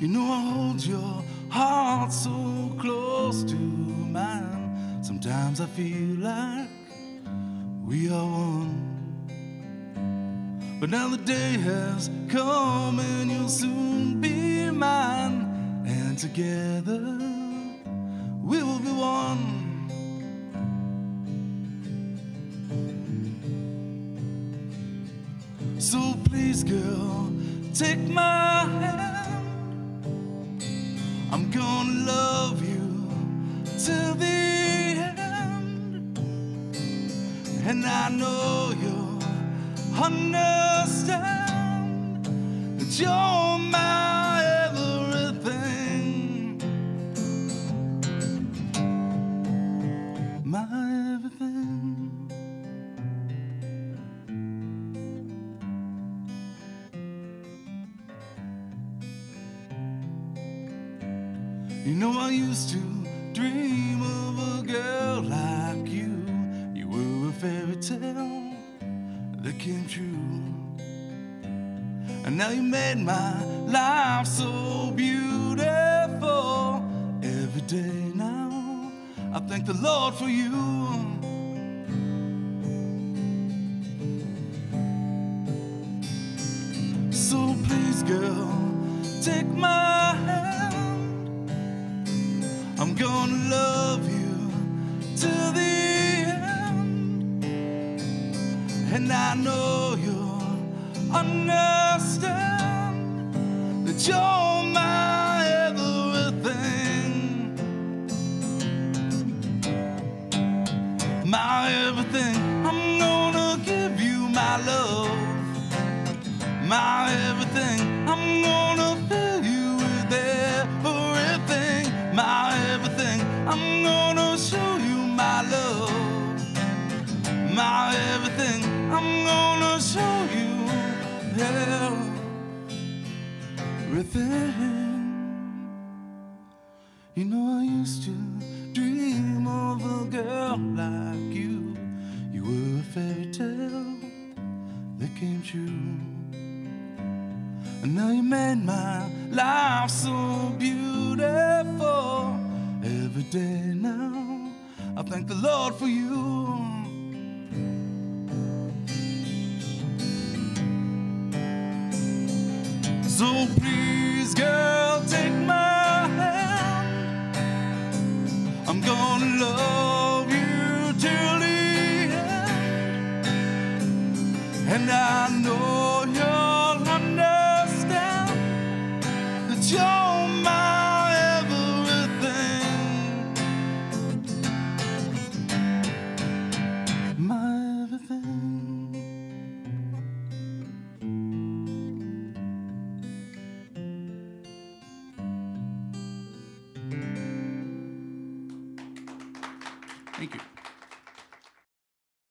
You know I hold your heart so close to mine. Sometimes I feel like we are one. But now the day has come and you'll soon be mine. And together we will be one. So please, girl, take my hand. I'm gonna love you till the end. And I know you'll understand that you're my You know I used to dream of a girl like you. You were a fairy tale that came true. And now you made my life so beautiful. Every day now, I thank the Lord for you. So please, girl, take my. I'm gonna love you till the end. And I know you'll understand that you're my everything. I'm gonna show you everything. You know I used to dream of a girl like you. You were a fairy tale that came true. And now you made my life so beautiful. Every day now, I thank the Lord for you. So please, girl, take my hand. I'm gonna love you till the end. And I know you'll understand that you're